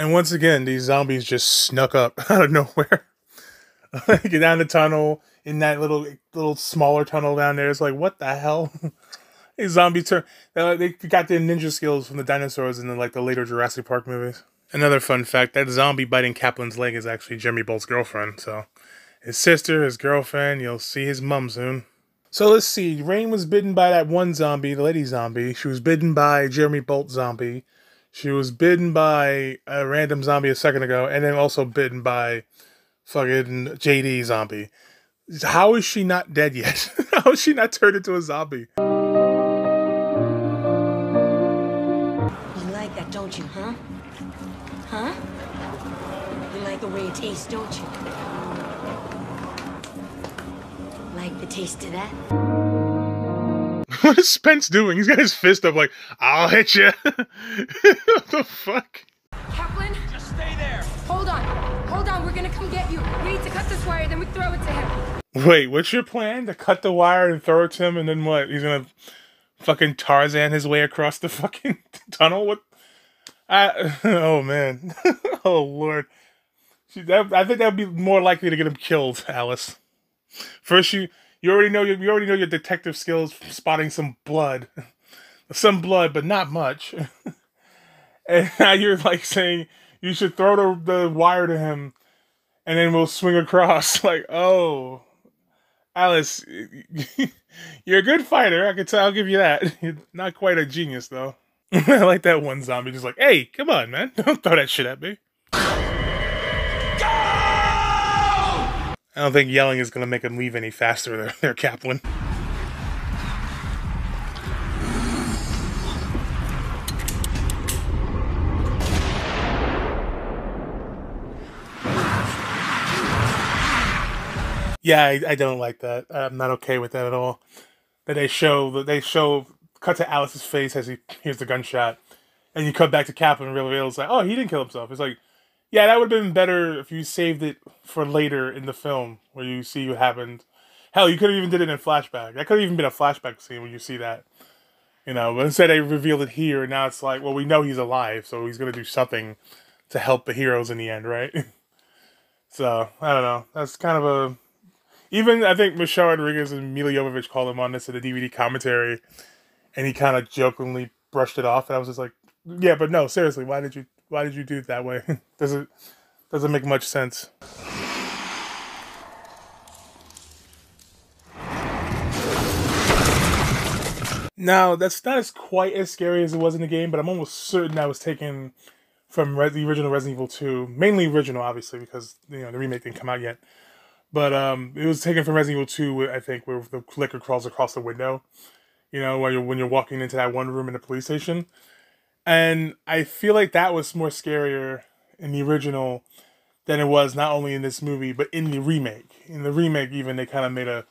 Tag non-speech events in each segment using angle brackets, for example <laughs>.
And once again, these zombies just snuck up <laughs> out of nowhere. Get down the tunnel in that little little smaller tunnel down there. It's like, what the hell? <laughs> These zombies turn. They got their ninja skills from the dinosaurs in the, like the later Jurassic Park movies. Another fun fact: that zombie biting Kaplan's leg is actually Jeremy Bolt's girlfriend. So, his sister, his girlfriend. You'll see his mum soon. So let's see. Rain was bitten by that one zombie, the lady zombie. She was bitten by Jeremy Bolt zombie. She was bitten by a random zombie a second ago, and then also bitten by fucking JD zombie. How is she not dead yet? <laughs> How is she not turned into a zombie? You like that, don't you, huh? Huh? You like the way it tastes, don't you? Like the taste of that? <laughs> what is Spence doing? He's got his fist up like, I'll hit you. <laughs> what the fuck? Kaplan? Just stay there. Hold on. Hold on. We're gonna come get you. We need to cut this wire, then we throw it to him. Wait, what's your plan? To cut the wire and throw it to him, and then what? He's gonna fucking Tarzan his way across the fucking <laughs> tunnel? What? I, oh man. oh lord. That, I think that would be more likely to get him killed, Alice. First, you you already know your you already know your detective skills, spotting some blood, <laughs> some blood, but not much. <laughs> and now you're like saying you should throw the, the wire to him, and then we'll swing across. <laughs> Like, oh, Alice, you're a good fighter. I can tell. I'll give you that. You're not quite a genius though. I like that one zombie just like, hey, come on, man, don't throw that shit at me. I don't think yelling is going to make them leave any faster there, <laughs> there Kaplan. Yeah, I, I, don't like that. I'm not okay with that at all. That they show that they show cut to Alice's face as he hears the gunshot, and you cut back to Kaplan and reveals like, oh, he didn't kill himself. It's like, yeah, that would have been better if you saved it for later in the film where you see what happened. Hell, you could have even did it in flashback. That could have even been a flashback scene when you see that. You know, but instead they revealed it here, and now it's like, well, we know he's alive, so he's gonna do something to help the heroes in the end, right? <laughs> so I don't know. That's kind of a even I think Michelle Rodriguez and Milla Jovovich called him on this in the DVD commentary, and he kind of jokingly brushed it off, and I was just like, yeah, but no, seriously, why did you why did you do it that way? <laughs> does it doesn't make much sense. Now, that's not as quite as scary as it was in the game, but I'm almost certain that was taken from Re- the original Resident Evil 2, mainly original, obviously, because you know the remake didn't come out yet. But um, it was taken from Resident Evil 2, I think, where the clicker crawls across the window. You know, when you're when you're walking into that one room in the police station, and I feel like that was more scarier in the original than it was not only in this movie but in the remake. In the remake, even they kind of made a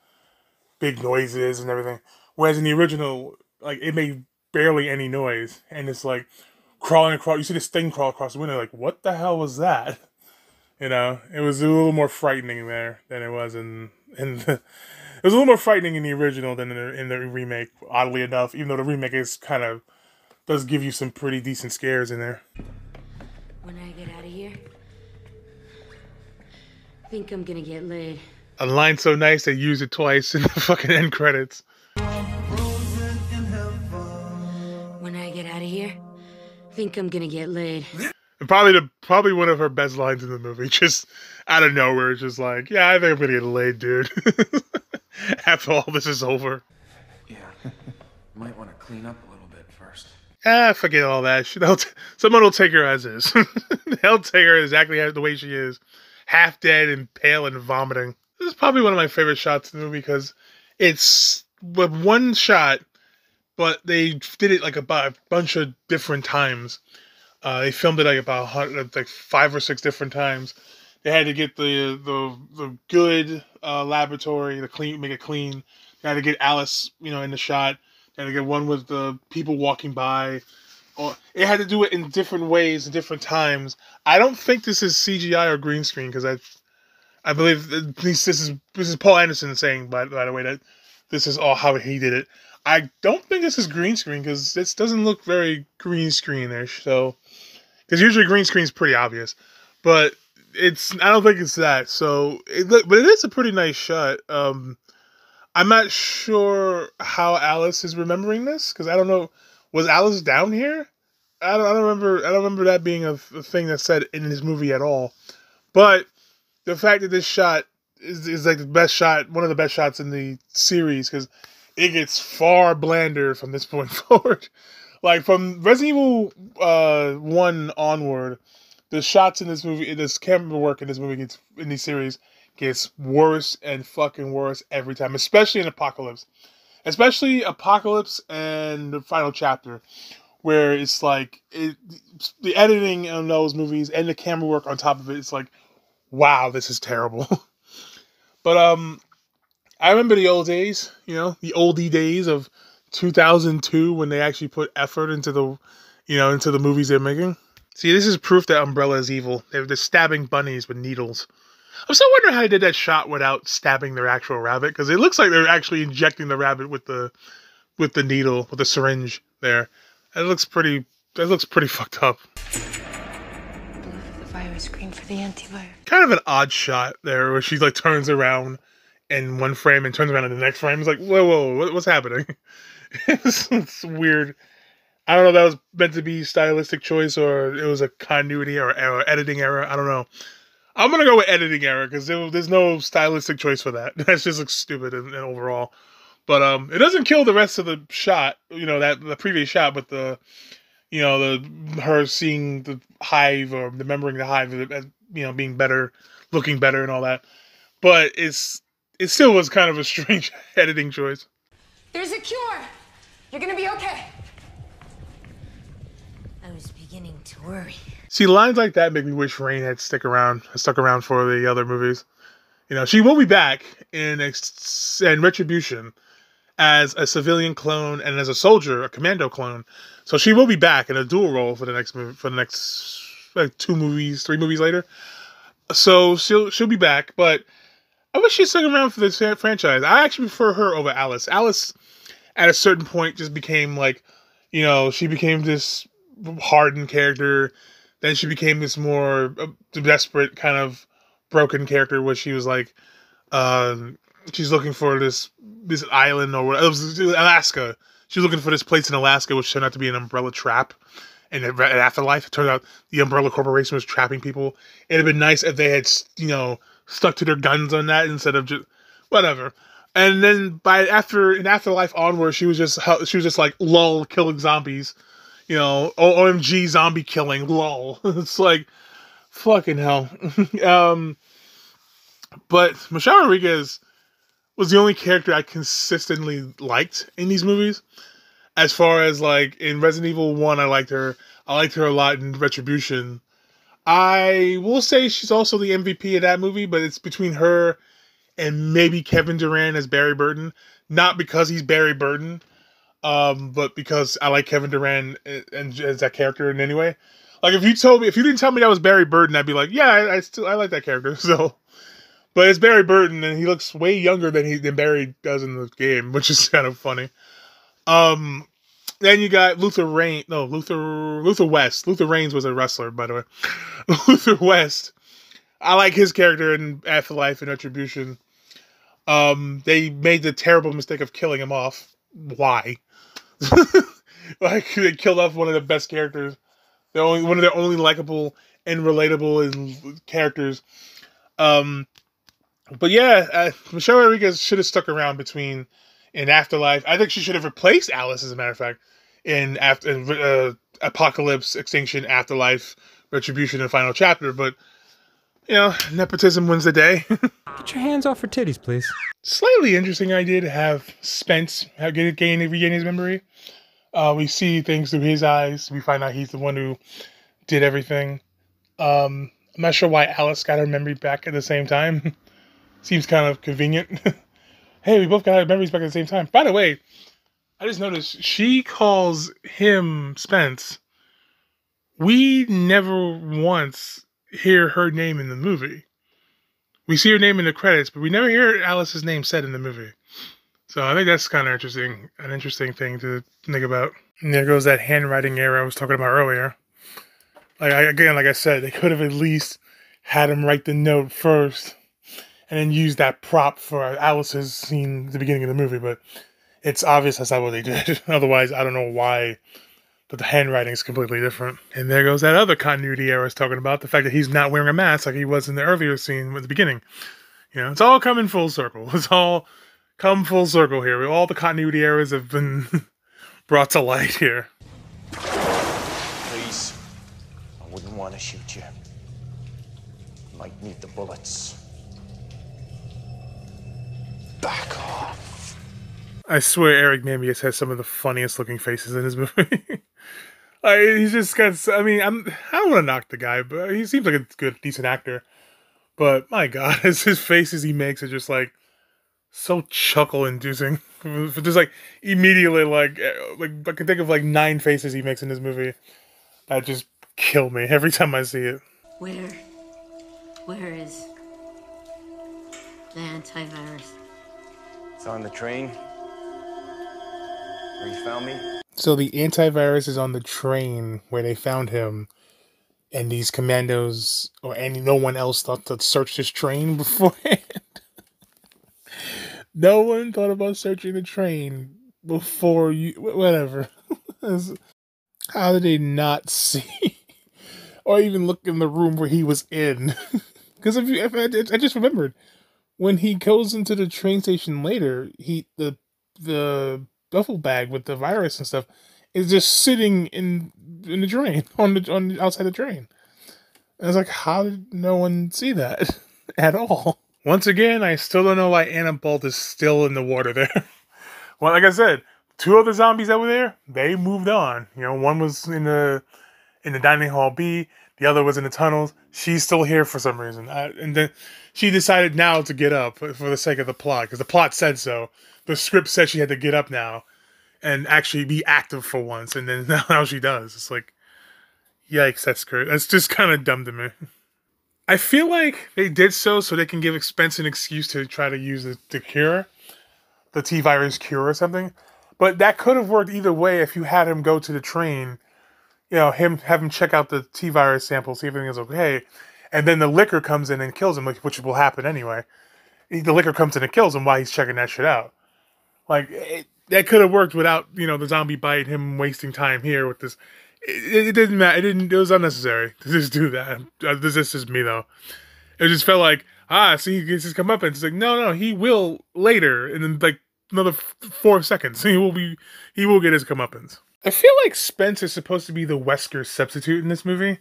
big noises and everything, whereas in the original, like it made barely any noise, and it's like crawling across. You see this thing crawl across the window, like what the hell was that? <laughs> You know, it was a little more frightening there than it was in in the. It was a little more frightening in the original than in the, in the remake. Oddly enough, even though the remake is kind of does give you some pretty decent scares in there. When I get out of here, I think I'm gonna get laid. A line so nice they use it twice in the fucking end credits. When I get out of here, I think I'm gonna get laid. And probably the probably one of her best lines in the movie, <laughs> just out of nowhere, it's just like, yeah, I think I'm gonna get laid, dude. <laughs> After all this is over. Yeah, <laughs> might want to clean up a little bit first. Ah, forget all that. T- someone will take her as is. <laughs> They'll take her exactly the way she is, half dead and pale and vomiting. This is probably one of my favorite shots in the movie because it's with one shot, but they did it like a, a bunch of different times uh, they filmed it like about like five or six different times. They had to get the the the good uh, laboratory, the clean, make it clean. They had to get Alice, you know, in the shot. They again one with the people walking by. Or it had to do it in different ways and different times. I don't think this is CGI or green screen because I, I believe at least this is this is Paul Anderson saying by by the way that this is all how he did it. I don't think this is green screen because this doesn't look very green screen there. So because usually green screen is pretty obvious, but it's I don't think it's that. So it but it is a pretty nice shot. Um, I'm not sure how Alice is remembering this because I don't know. Was Alice down here? I don't, I don't remember. I don't remember that being a, a thing that's said in this movie at all. But the fact that this shot is, is like the best shot, one of the best shots in the series because it gets far blander from this <laughs> point forward. like from Resident Evil uh, one onward, the shots in this movie, this camera work in this movie gets in these series gets worse and fucking worse every time, especially in Apocalypse, especially Apocalypse and the final chapter, where it's like it, the editing on those movies and the camera work on top of it. It's like, wow, this is terrible. <laughs> but um, I remember the old days, you know, the oldie days of 2002 when they actually put effort into the, you know, into the movies they're making. See, this is proof that Umbrella is evil. They're, they're stabbing bunnies with needles. I'm still wondering how they did that shot without stabbing their actual rabbit because it looks like they're actually injecting the rabbit with the with the needle with the syringe there. That looks pretty. That looks pretty <laughs> fucked up. The virus, green for the antivirus. Kind of an odd shot there where she like turns around in one frame and turns around in the next frame. It's like whoa, whoa, what, what's happening? <laughs> it's, it's weird. I don't know if that was meant to be stylistic choice or it was a continuity or, or editing error. I don't know. I'm gonna go with editing error because there's no stylistic choice for that. <laughs> That just looks stupid and, and, overall. But um, it doesn't kill the rest of the shot. You know that the previous shot, but the you know the her seeing the hive or remembering the hive as you know being better, looking better, and all that. But it's it still was kind of a <laughs> strange editing choice. There's a cure. You're gonna be okay. I was beginning to worry. See, lines like that make me wish Rain had stick around, stuck around for the other movies. You know, she will be back in ex- in Retribution as a civilian clone and as a soldier, a commando clone. So she will be back in a dual role for the next movie, for the next like two movies, three movies later. So she'll she'll be back, but I wish she stuck around for this franchise. I actually prefer her over Alice. Alice, at a certain point, just became like, you know, she became this hardened character. Then she became this more uh, desperate kind of broken character, where she was like, um, she's looking for this this island or it was Alaska. She's looking for this place in Alaska, which turned out to be an umbrella trap. And in afterlife, it turned out the Umbrella Corporation was trapping people. It'd have been nice if they had, you know, stuck to their guns on that instead of just whatever. And then by after in afterlife onward, she was just she was just like lol killing zombies you know, OMG zombie killing, lol. <laughs> it's like, fucking hell. <laughs> um, but Michelle Rodriguez was the only character I consistently liked in these movies. As far as like in Resident Evil 1, I liked her. I liked her a lot in Retribution. I will say she's also the MVP of that movie, but it's between her and maybe Kevin Durand as Barry Burton. Not because he's Barry Burton, um, but because I like Kevin Durand and, as that character in any way. Like if you told me, if you didn't tell me that was Barry Burton, I'd be like, yeah, I, I still I like that character. <laughs> So, but it's Barry Burton, and he looks way younger than he than Barry does in the game, <laughs> which is kind of funny. Um, then you got Luther Rain. No, Luther Luther West. Luther Reigns was a wrestler, by the way. <laughs> Luther West. I like his character in Afterlife and Retribution. Um, they made the terrible mistake of killing him off. Why? <laughs> like they killed off one of the best characters. The only one of their only likable and relatable characters. Um, but yeah, uh, Michelle Rodriguez should have stuck around between in Afterlife. I think she should have replaced Alice, as a matter of fact, in after uh, Apocalypse, Extinction, Afterlife, Retribution, and Final Chapter. But you know, nepotism wins the day. <laughs> Get your hands off her titties, please. Slightly interesting idea to have Spence have gain, gain regain his memory. Uh, we see things through his eyes. We find out he's the one who did everything. Um, I'm not sure why Alice got her memory back at the same time. <laughs> Seems kind of convenient. <laughs> hey, we both got our memories back at the same time. By the way, I just noticed she calls him Spence. We never once hear her name in the movie. We see her name in the credits, but we never hear Alice's name said in the movie. So I think that's kind of interesting, an interesting thing to think about. And there goes that handwriting error I was talking about earlier. Like I, again, like I said, they could have at least had him write the note first, and then use that prop for Alice's scene at the beginning of the movie. But it's obvious that's not what they did. <laughs> Otherwise, I don't know why. But the handwriting is completely different. And there goes that other continuity error I was talking about the fact that he's not wearing a mask like he was in the earlier scene at the beginning. You know, it's all coming full circle. <laughs> It's all come full circle here. All the continuity errors have been <laughs> brought to light here. Please. I wouldn't want to shoot you. Might need the bullets. Back off. I swear Eric Mabius has some of the funniest looking faces in his <laughs> movie. Like, he's just got, I mean, I'm, I don't want to knock the guy, but he seems like a good, decent actor. But my God, <laughs> his, his faces he makes are just like so chuckle inducing. <laughs> just like immediately, like, eh, like I can think of like nine faces he makes in this movie that just kill me <laughs> every time I see it. Where? Where is the antivirus? It's on the train. Where you found me? So the antivirus is on the train where they found him, and these commandos or any no one else thought to search this train <laughs> beforehand. no one thought about searching the train before you whatever. <laughs> How did they not see or even look in the room where he was in? <laughs> Because if you, if I, I just remembered when he goes into the train station later, he the the duffel bag with the virus and stuff is just sitting in in the drain <laughs> on the on outside the train. And I was like, how did no one see that <laughs> at all? Once again, I still don't know why Anna Bolt is still in the water there. <laughs> well, like I said, two of the zombies that were there, they moved on. You know, one was in the in the dining hall B, the other was in the tunnels. She's still here for some reason, I, and then she decided now to get up for the sake of the plot because the plot said so. The script said she had to get up now and actually be active for once, and then <laughs> now she does. It's like, yikes, that's great. That's just kind of dumb to me. I feel like they did so so they can give Spence an excuse to try to use the, the cure, the T virus cure or something. But that could have worked either way if you had him go to the train, you know, him have him check out the T virus sample, see if everything is okay, and then the licker comes in and kills him, which will happen anyway. The licker comes in and kills him while he's checking that shit out. Like it, that could have worked without you know the zombie bite, him wasting time here with this. It, it didn't matter. It didn't. It was unnecessary <laughs> to just do that. Uh, this, this is me though. It just felt like ah, see, he gets his come up, and it's like no, no, he will later, and then like another four seconds, <laughs> he will be, he will get his comeuppance. I feel like Spence is supposed to be the Wesker substitute in this movie,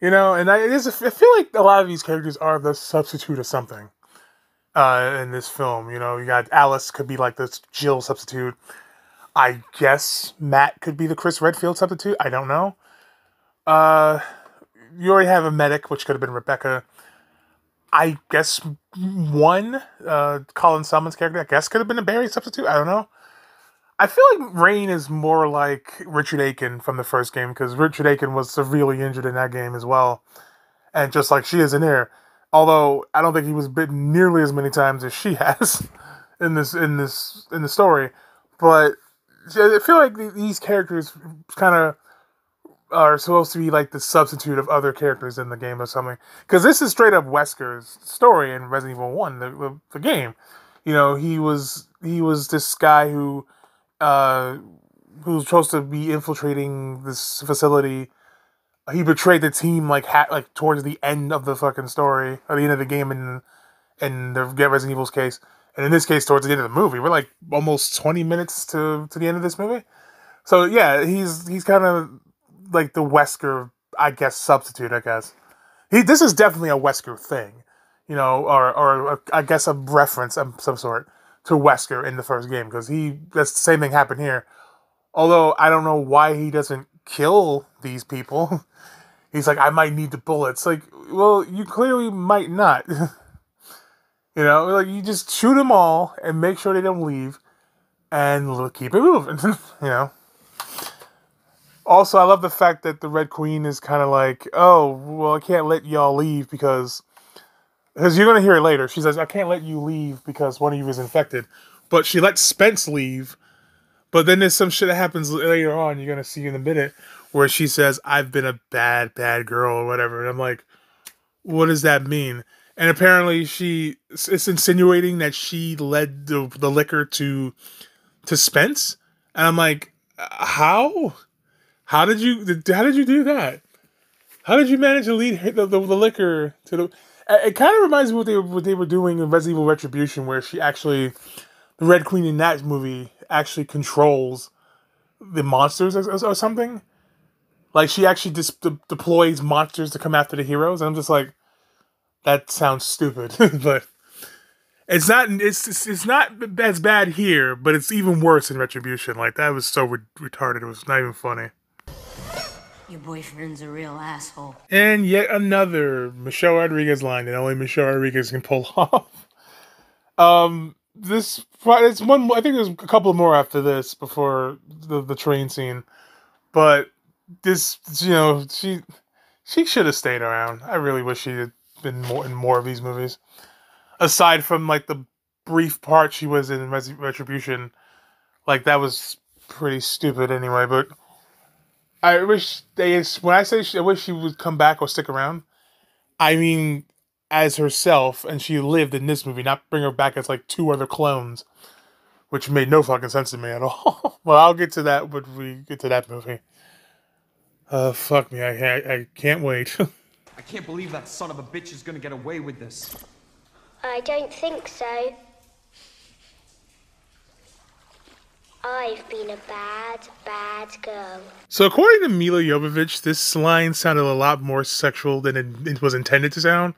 you know, and I, is. I feel like a lot of these characters are the substitute of something uh, in this film. You know, you got Alice could be like this Jill substitute. I guess Matt could be the Chris Redfield substitute. I don't know. Uh, you already have a medic, which could have been Rebecca. I guess one, uh, Colin Salmon's character, I guess could have been a Barry substitute. I don't know. I feel like Rain is more like Richard Aiken from the first game because Richard Aiken was severely injured in that game as well. And just like she is in here, although I don't think he was bitten nearly as many times as she <laughs> has in this in this in the story. But I feel like these characters kind of are supposed to be like the substitute of other characters in the game or something. Because this is straight up Wesker's story in Resident Evil One, the, the, the game. You know, he was he was this guy who uh, who was supposed to be infiltrating this facility. He betrayed the team like ha- like towards the end of the fucking story, or the end of the game in in the Get Resident Evil's case, and in this case towards the end of the movie. We're like almost twenty minutes to to the end of this movie. So yeah, he's he's kind of like the Wesker, I guess, substitute. I guess he. This is definitely a Wesker thing, you know, or or a, I guess a reference of some sort to Wesker in the first game because he. That's the same thing happened here. Although I don't know why he doesn't kill these people. <laughs> He's like, I might need the bullets. Like, well, you clearly might not. <laughs> you know, like you just shoot them all and make sure they don't leave, and keep it moving. <laughs> you know. Also, I love the fact that the Red Queen is kind of like, oh, well, I can't let y'all leave because, because you're gonna hear it later. She says, I can't let you leave because one of you is infected, but she lets Spence leave. But then there's some shit that happens later on. You're gonna see in a minute where she says, "I've been a bad, bad girl" or whatever, and I'm like, what does that mean? And apparently, she it's insinuating that she led the the licker to to Spence, and I'm like, how? How did you? How did you do that? How did you manage to lead the, the, the licker to the? It kind of reminds me what they what they were doing in Resident Evil Retribution, where she actually, the Red Queen in that movie actually controls the monsters or, or something. Like she actually dis- de- deploys monsters to come after the heroes, and I'm just like, that sounds stupid, <laughs> but it's not. It's, it's it's not as bad here, but it's even worse in Retribution. Like that was so re- retarded. It was not even funny. Your boyfriend's a real asshole. And yet another Michelle Rodriguez line that only Michelle Rodriguez can pull <laughs> off. Um, this it's one. I think there's a couple more after this before the the train scene, but this you know she she should have stayed around. I really wish she had been more in more of these movies. Aside from like the brief part she was in Retribution, like that was pretty stupid anyway. But I wish they when I say she, I wish she would come back or stick around. I mean, as herself, and she lived in this movie, not bring her back as like two other clones, which made no fucking sense to me at <laughs> all. well, I'll get to that when we get to that movie. Uh, fuck me, I I, I can't wait. <laughs> I can't believe that son of a bitch is gonna get away with this. I don't think so. I've been a bad, bad girl. So, according to Milla Jovovich, this line sounded a lot more sexual than it, it was intended to sound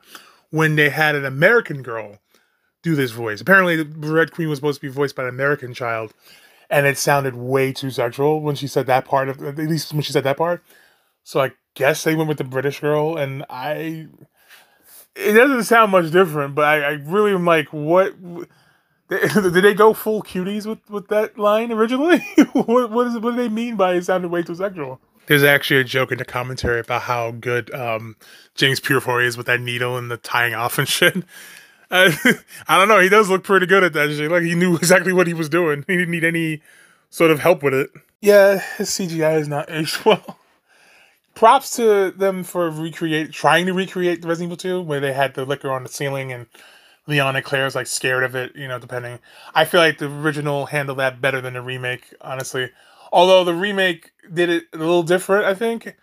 when they had an American girl do this voice. Apparently, the Red Queen was supposed to be voiced by an American child, and it sounded way too sexual when she said that part of at least when she said that part. So I guess they went with the British girl, and I. It doesn't sound much different, but I, I really am like, what? <laughs> Did they go full cuties with, with that line originally? <laughs> what what, is, what do they mean by it sounded way too sexual? There's actually a joke in the commentary about how good um, James Purefoy is with that needle and the tying off and <laughs> shit. Uh, <laughs> I don't know. He does look pretty good at that shit. Like he knew <laughs> exactly what he was doing. He didn't need any sort of help with it. Yeah, his CGI is not aged well. Props to them for recreate, trying to recreate the Resident Evil 2, where they had the licker on the ceiling and Leon and Claire's like scared of it, you know, depending. I feel like the original handled that better than the remake, honestly. Although the remake did it a little different, I think.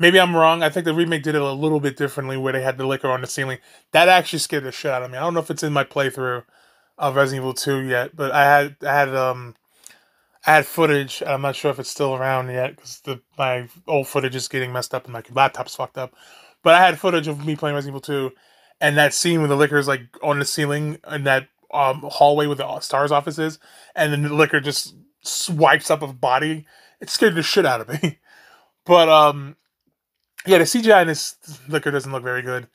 Maybe I'm wrong. I think the remake did it a little bit differently where they had the licker on the ceiling. That actually scared the shit out of me. I don't know if it's in my playthrough of Resident Evil 2 yet, but I had I had um I had footage. I'm not sure if it's still around yet because the my old footage is getting messed up and my laptop's fucked up. But I had footage of me playing Resident Evil 2 and that scene where the licker is like on the ceiling in that um, hallway where the S.T.A.R.S. office is, and then the licker just swipes up a body. It scared the shit out of me. <laughs> But um, yeah, the CGI in this licker doesn't look very good.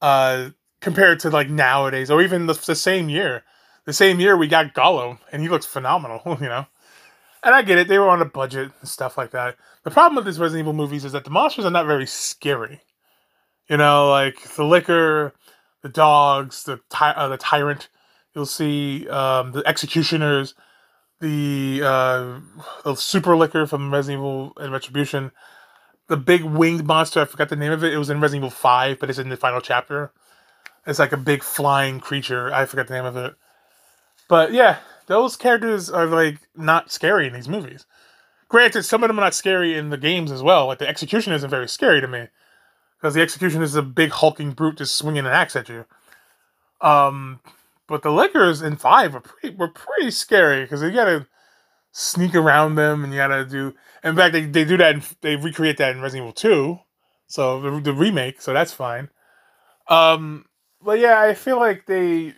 Uh, compared to like nowadays, or even the, the same year. The same year we got Gollum, and he looks phenomenal. <laughs> You know. And I get it; they were on a budget and stuff like that. The problem with these Resident Evil movies is that the monsters are not very scary. You know, like the licker, the dogs, the ty- uh, the tyrant. You'll see um, the executioners, the uh, the super licker from Resident Evil and Retribution, the big winged monster. I forgot the name of it. It was in Resident Evil Five, but it's in the final chapter. It's like a big flying creature. I forgot the name of it. But yeah, those characters are like not scary in these movies. Granted, some of them are not scary in the games as well. Like the execution isn't very scary to me because the execution is a big hulking brute just swinging an axe at you. Um, but the lickers in five were pretty were pretty scary because you gotta sneak around them and you gotta do. In fact, they, they do that. In, they recreate that in Resident Evil Two, so the, the remake. So that's fine. Um, but yeah, I feel like they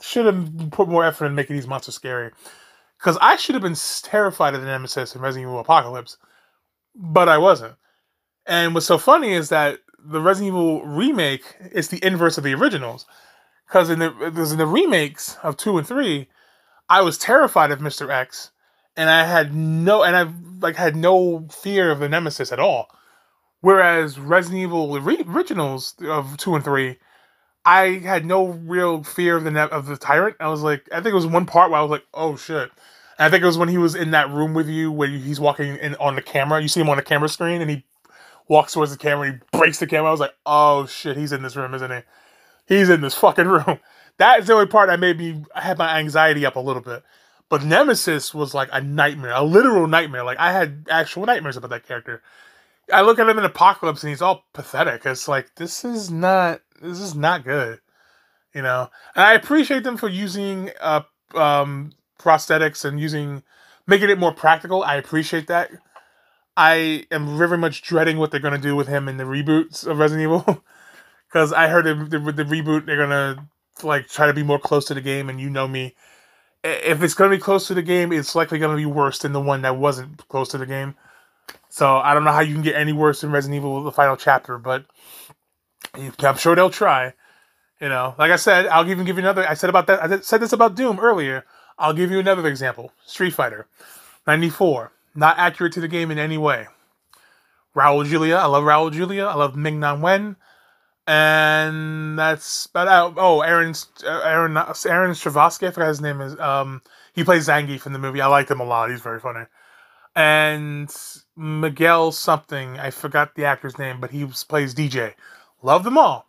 should have put more effort in making these monsters scary. Because I should have been terrified of the Nemesis in Resident Evil Apocalypse, but I wasn't. And what's so funny is that the Resident Evil remake is the inverse of the originals. Because in the in the remakes of two and three, I was terrified of Mister X, and I had no and I like had no fear of the Nemesis at all. Whereas Resident Evil originals of two and three, I had no real fear of the ne- of the tyrant. I was like, I think it was one part where I was like, oh shit. And I think it was when he was in that room with you where he's walking in on the camera. You see him on the camera screen, and he walks towards the camera. and He breaks the camera. I was like, "Oh shit, he's in this room, isn't he? He's in this fucking room." <laughs> That is the only part that made me I had my anxiety up a little bit. But Nemesis was like a nightmare, a literal nightmare. Like I had actual nightmares about that character. I look at him in Apocalypse and he's all pathetic. It's like this is not this is not good, you know. And I appreciate them for using uh um prosthetics and using making it more practical. I appreciate that. I am very much dreading what they're gonna do with him in the reboots of Resident Evil <laughs> because I heard the, the, the reboot they're gonna like try to be more close to the game, and you know me. If it's gonna be close to the game, it's likely gonna be worse than the one that wasn't close to the game. So I don't know how you can get any worse than Resident Evil: The Final Chapter, but I'm sure they'll try. You know, like I said, I'll even give you another. I said about that. I said this about Doom earlier. I'll give you another example. Street Fighter, '94, not accurate to the game in any way. Raul Julia, I love Raul Julia. I love Ming Na Wen, and that's about out. Oh, Aaron, Aaron, Aaron Stravosky. I forgot his name is. Um, he plays Zangief in the movie. I like him a lot. He's very funny. And Miguel something. I forgot the actor's name, but he plays DJ. Love them all.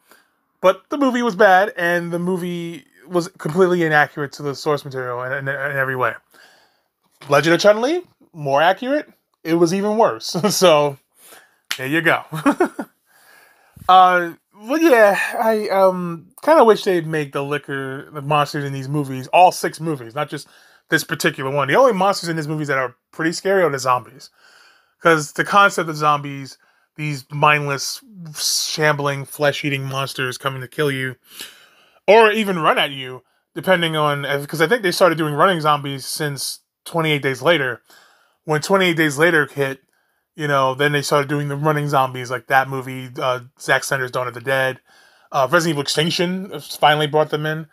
But the movie was bad, and the movie was completely inaccurate to the source material in, in, in every way. Legend of Chun Li, more accurate. It was even worse. <laughs> so there you go. <laughs> uh, but yeah, I um kind of wish they'd make the licker, the monsters in these movies, all six movies, not just this particular one. The only monsters in these movies that are pretty scary are the zombies, because the concept of zombies, these mindless, shambling, flesh-eating monsters coming to kill you, or even run at you, depending on because I think they started doing running zombies since 28 Days Later. When 28 Days Later hit, you know, then they started doing the running zombies like that movie, uh, Zack Snyder's Dawn of the Dead. Uh, Resident Evil Extinction finally brought them in.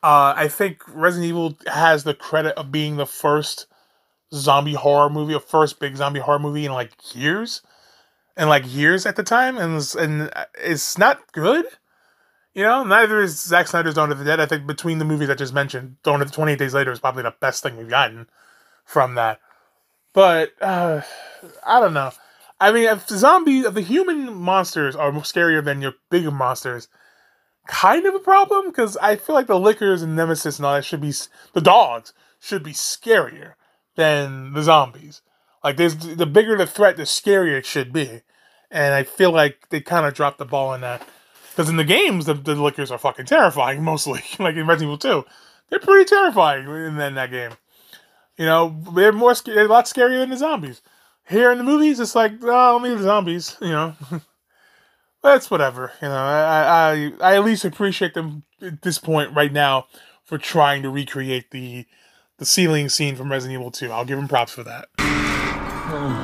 Uh, I think Resident Evil has the credit of being the first zombie horror movie, a first big zombie horror movie in like years, and like years at the time, and and it's not good. You know, neither is Zack Snyder's Dawn of the Dead. I think between the movies I just mentioned, Dawn of the 28 Days Later is probably the best thing we've gotten from that. But uh, I don't know. I mean, if the zombies, if the human monsters are scarier than your bigger monsters, kind of a problem because I feel like the lickers and nemesis and all that should be the dogs should be scarier than the zombies. Like, there's the bigger the threat, the scarier it should be, and I feel like they kind of dropped the ball on that. Because in the games, the, the lickers are fucking terrifying, <laughs> mostly. like in Resident Evil 2, they're pretty terrifying in, in that game. You know, they're more they're a lot scarier than the zombies. Here in the movies, it's like, oh, only the zombies. <laughs> You know, <laughs> that's whatever. You know, I, I I at least appreciate them at this point right now for trying to recreate the the ceiling scene from Resident Evil 2. I'll give them props for that. God.